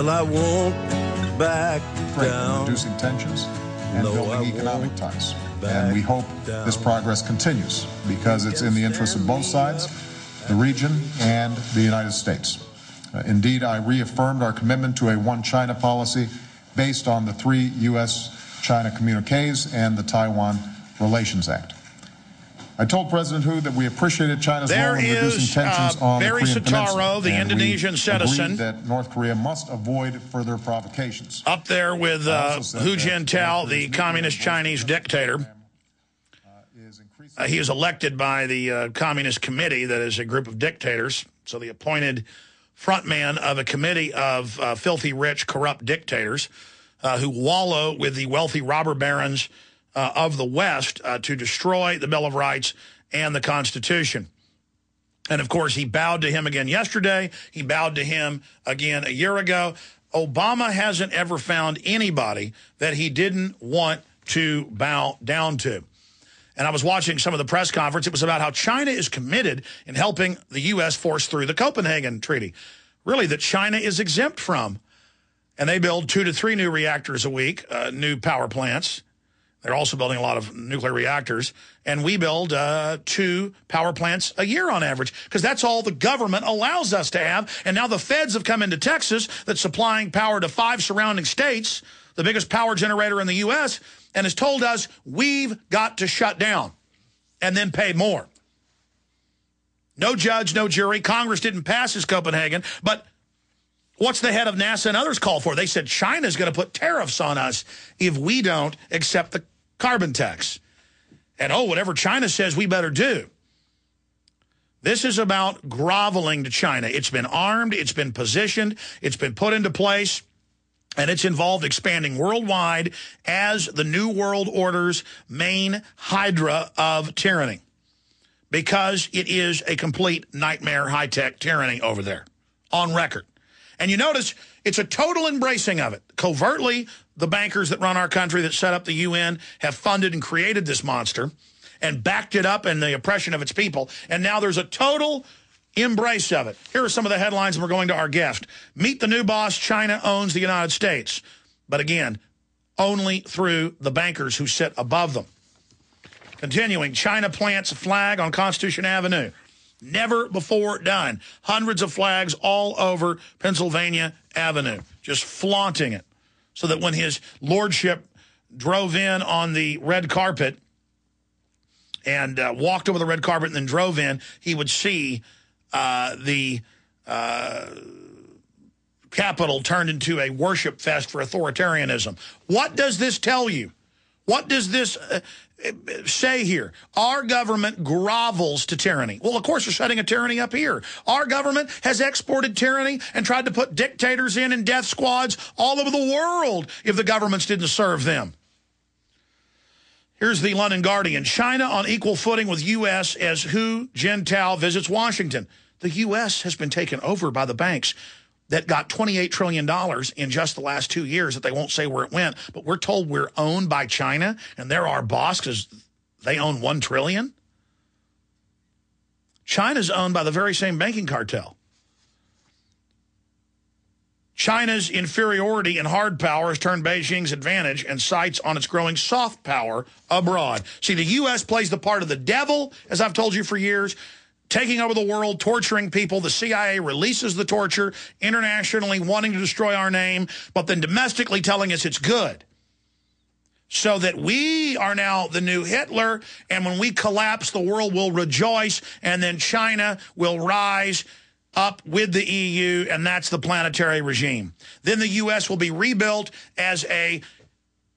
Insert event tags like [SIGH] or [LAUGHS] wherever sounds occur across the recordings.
Well, I won't back great down. reducing tensions and No, I building economic ties. And we hope down. this progress continues because it's in the interest of both sides, the region, and the United States. Uh, indeed, I reaffirmed our commitment to a one China policy based on the three U.S. China communiques and the Taiwan Relations Act. I told President Hu that we appreciated China's There role in reducing tensions uh, on Barry the Korean Soetoro, Peninsula, the Indonesian citizen. that North Korea must avoid further provocations. Up there with uh, Hu Jintao, the communist Chinese dictator. uh, Uh, he is elected by the uh, Communist Committee, that is a group of dictators. So the appointed frontman of a committee of uh, filthy rich, corrupt dictators uh, who wallow with the wealthy robber barons uh, of the West uh, to destroy the Bill of Rights and the Constitution. And of course, he bowed to him again yesterday. He bowed to him again a year ago. Obama hasn't ever found anybody that he didn't want to bow down to. And I was watching some of the press conference. It was about how China is committed in helping the U.S. force through the Copenhagen Treaty. Really, that China is exempt from. And they build two to three new reactors a week, uh, new power plants. They're also building a lot of nuclear reactors. And we build uh, two power plants a year on average because that's all the government allows us to have. And now the feds have come into Texas that's supplying power to five surrounding states, the biggest power generator in the U.S., and has told us we've got to shut down and then pay more. No judge, no jury. Congress didn't pass this Copenhagen, but What's the head of NASA and others call for? They said China's going to put tariffs on us if we don't accept the carbon tax. And oh, whatever China says, we better do. This is about groveling to China. It's been armed, it's been positioned, it's been put into place, and it's involved expanding worldwide as the New World Order's main hydra of tyranny. Because it is a complete nightmare high-tech tyranny over there, on record. And you notice it's a total embracing of it. Covertly, the bankers that run our country that set up the UN have funded and created this monster and backed it up in the oppression of its people. And now there's a total embrace of it. Here are some of the headlines, and we're going to our guest. Meet the new boss. China owns the United States. But again, only through the bankers who sit above them. Continuing, China plants a flag on Constitution Avenue. Never before done. Hundreds of flags all over Pennsylvania Avenue, just flaunting it. So that when his lordship drove in on the red carpet and uh, walked over the red carpet and then drove in, he would see uh, the uh, turned into a worship fest for authoritarianism. What does this tell you? What does this uh, say here? Our government grovels to tyranny. Well, of course, they're setting a tyranny up here. Our government has exported tyranny and tried to put dictators in and death squads all over the world if the governments didn't serve them. Here's the London Guardian. China on equal footing with U.S. as Hu Jintao visits Washington. The U.S. has been taken over by the banks that got $28 trillion in just the last two years that they won't say where it went. But we're told we're owned by China and they're our boss because they own 1 trillion. China's owned by the very same banking cartel. China's inferiority in hard power has turned Beijing's advantage and sights on its growing soft power abroad. See, the U.S. plays the part of the devil, as I've told you for years, taking over the world, torturing people. The CIA releases the torture, internationally wanting to destroy our name, but then domestically telling us it's good. So that we are now the new Hitler, and when we collapse, the world will rejoice, and then China will rise up with the EU, and that's the planetary regime. Then the U.S. will be rebuilt as a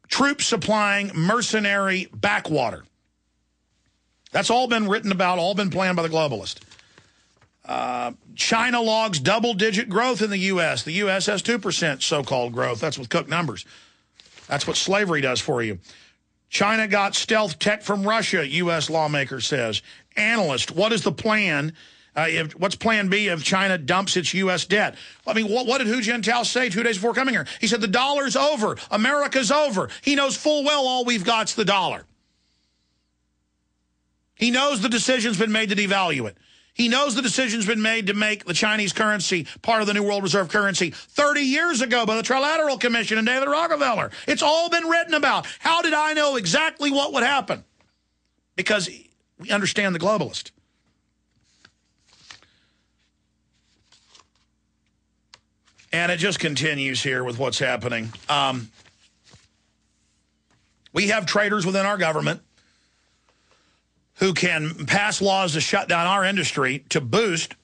troop-supplying mercenary backwater. That's all been written about, all been planned by the globalist. Uh, China logs double-digit growth in the U.S. The U.S. has 2% so-called growth. That's with Cook numbers. That's what slavery does for you. China got stealth tech from Russia, U.S. lawmaker says. Analyst, what is the plan? Uh, if, what's plan B if China dumps its U.S. debt? I mean, what, what did Hu Jintao say two days before coming here? He said the dollar's over. America's over. He knows full well all we've got's the dollar. He knows the decision's been made to devalue it. He knows the decision's been made to make the Chinese currency part of the new world reserve currency 30 years ago by the Trilateral Commission and David Rockefeller. It's all been written about. How did I know exactly what would happen? Because we understand the globalist. And it just continues here with what's happening. Um, we have traitors within our government who can pass laws to shut down our industry to boost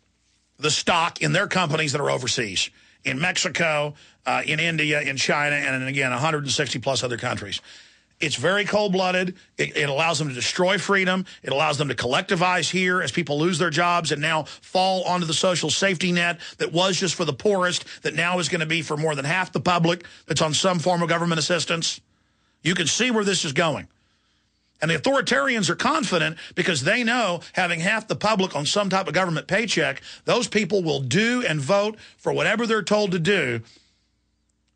the stock in their companies that are overseas, in Mexico, uh, in India, in China, and again, 160 plus other countries. It's very cold-blooded. It, it, allows them to destroy freedom. It allows them to collectivize here as people lose their jobs and now fall onto the social safety net that was just for the poorest, that now is going to be for more than half the public that's on some form of government assistance. You can see where this is going. And the authoritarians are confident because they know having half the public on some type of government paycheck, those people will do and vote for whatever they're told to do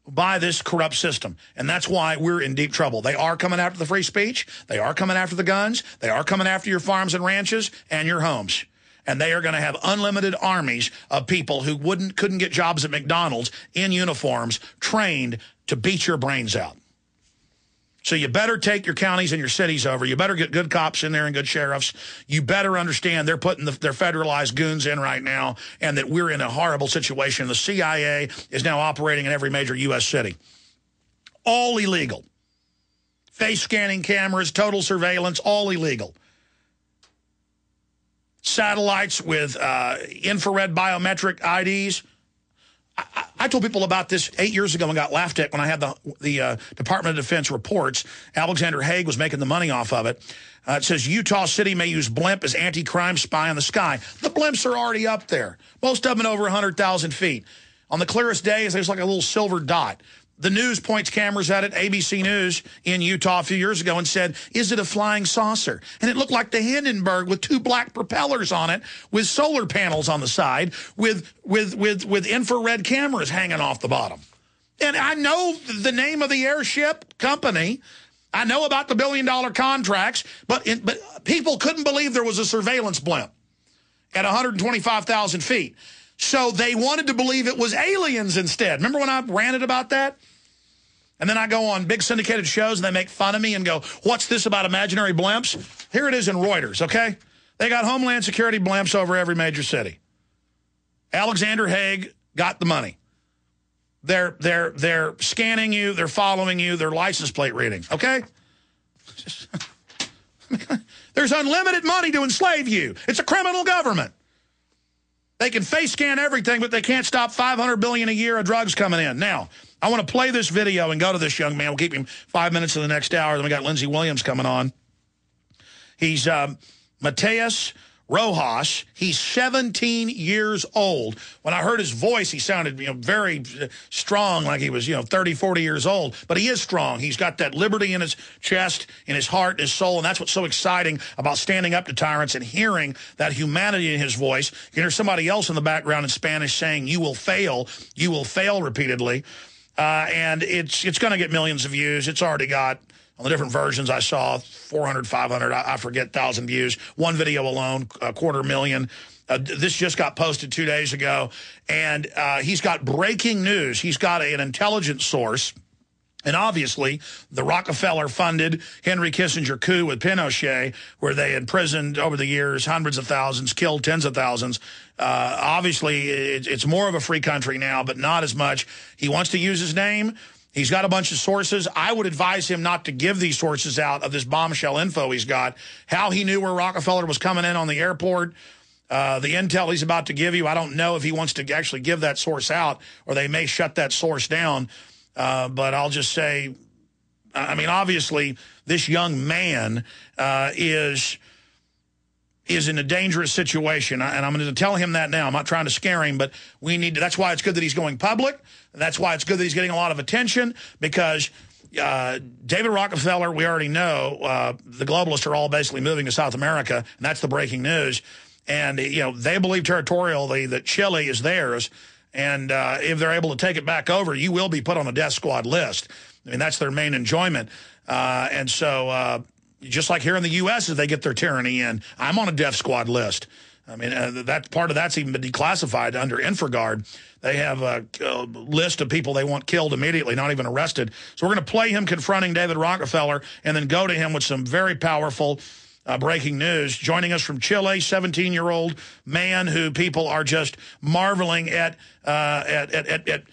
by this corrupt system. And that's why we're in deep trouble. They are coming after the free speech. They are coming after the guns. They are coming after your farms and ranches and your homes. And they are going to have unlimited armies of people who wouldn't couldn't get jobs at McDonald's in uniforms trained to beat your brains out. So you better take your counties and your cities over. You better get good cops in there and good sheriffs. You better understand they're putting the, their federalized goons in right now and that we're in a horrible situation. The CIA is now operating in every major U.S. city. All illegal. Face scanning cameras, total surveillance, all illegal. Satellites with uh, infrared biometric IDs I, told people about this eight years ago and got laughed at when I had the, the uh, Department of Defense reports. Alexander Haig was making the money off of it. Uh, it says Utah City may use blimp as anti-crime spy in the sky. The blimps are already up there. Most of them over 100,000 feet. On the clearest days, there's like a little silver dot. The news points cameras at it. ABC News in Utah a few years ago and said, is it a flying saucer? And it looked like the Hindenburg with two black propellers on it with solar panels on the side with, with, with, with infrared cameras hanging off the bottom. And I know the name of the airship company. I know about the billion dollar contracts, but, but people couldn't believe there was a surveillance blimp at 125,000 feet. So they wanted to believe it was aliens instead. Remember when I ranted about that? And then I go on big syndicated shows and they make fun of me and go, what's this about imaginary blimps? Here it is in Reuters, okay? They got Homeland Security blimps over every major city. Alexander Haig got the money. They're, they're, they're scanning you, they're following you, they're license plate reading, okay? [LAUGHS] There's unlimited money to enslave you. It's a criminal government. They can face scan everything, but they can't stop 500 billion a year of drugs coming in. Now, I want to play this video and go to this young man. We'll keep him five minutes in the next hour. Then we got Lindsey Williams coming on. He's um, Mateus Rojas. He's 17 years old. When I heard his voice, he sounded you know very strong, like he was you know 30, 40 years old. But he is strong. He's got that liberty in his chest, in his heart, in his soul, and that's what's so exciting about standing up to tyrants and hearing that humanity in his voice. You hear somebody else in the background in Spanish saying, "You will fail. You will fail," repeatedly. Uh, and it's it's going to get millions of views. It's already got on the different versions I saw, 400, 500, I, I forget, 1,000 views. One video alone, a quarter million. Uh, this just got posted two days ago. And uh, he's got breaking news. He's got a, an intelligence source. And obviously, the Rockefeller-funded Henry Kissinger coup with Pinochet, where they imprisoned over the years hundreds of thousands, killed tens of thousands. Uh, obviously, it, it's more of a free country now, but not as much. He wants to use his name He's got a bunch of sources. I would advise him not to give these sources out of this bombshell info he's got. How he knew where Rockefeller was coming in on the airport, uh, the intel he's about to give you. I don't know if he wants to actually give that source out or they may shut that source down. Uh, but I'll just say, I mean, obviously, this young man uh, is is in a dangerous situation. And I'm going to tell him that now. I'm not trying to scare him, but we need to, that's why it's good that he's going public. That's why it's good that he's getting a lot of attention because uh, David Rockefeller, we already know, uh, the globalists are all basically moving to South America, and that's the breaking news. And, you know, they believe territorially that Chile is theirs. And uh, if they're able to take it back over, you will be put on a death squad list. I mean, that's their main enjoyment. Uh, and so uh, just like here in the U.S. as they get their tyranny in. I'm on a death squad list. I mean, uh, that part of that's even been declassified under InfraGard. They have a, a, list of people they want killed immediately, not even arrested. So we're going to play him confronting David Rockefeller and then go to him with some very powerful uh, breaking news. Joining us from Chile, 17-year-old man who people are just marveling at, uh, at, at, at, at,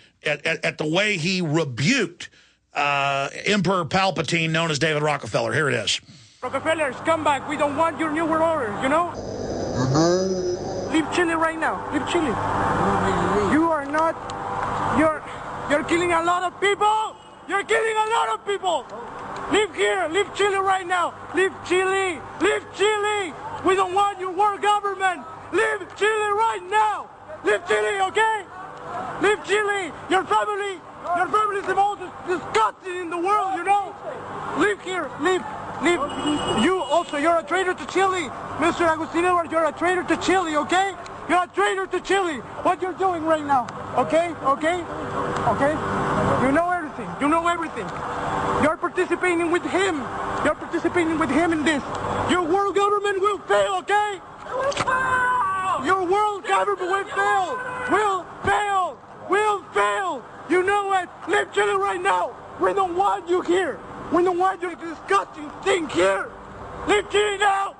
at, at, the way he rebuked uh, Emperor Palpatine, known as David Rockefeller. Here it is. Rockefellers, come back. We don't want your new world order, you know? Mm-hmm. Leave Chile right now. Leave Chile. You are not. You're. You're killing a lot of people. You're killing a lot of people. Leave here. Leave Chile right now. Leave Chile. Leave Chile. We don't want your world government. Leave Chile right now. Leave Chile, okay? Leave Chile. Your family. Your family is the most disgusting in the world, you know? Leave here. Leave. Leave. You also, you're a traitor to Chile. Mr. Agustino, you're a traitor to Chile, okay? You're a traitor to Chile. What you're doing right now, okay? Okay? Okay? You know everything. You know everything. You're participating with him. You're participating with him in this. Your world government will fail, okay? Your world government will fail. Will fail. Will fail. You know it. Leave Chile right now. We don't want you here. We don't want your disgusting thing here. Now.